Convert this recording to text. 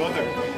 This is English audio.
mother.